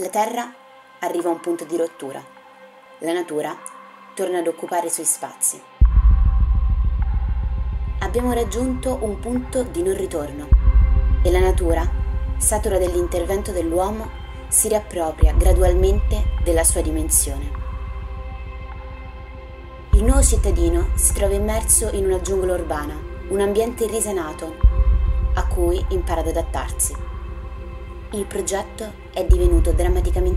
La Terra arriva a un punto di rottura. La natura torna ad occupare i suoi spazi. Abbiamo raggiunto un punto di non ritorno e la natura, satura dell'intervento dell'uomo, si riappropria gradualmente della sua dimensione. Il nuovo cittadino si trova immerso in una giungla urbana, un ambiente irrisenato, a cui impara ad adattarsi. Il progetto è divenuto drammaticamente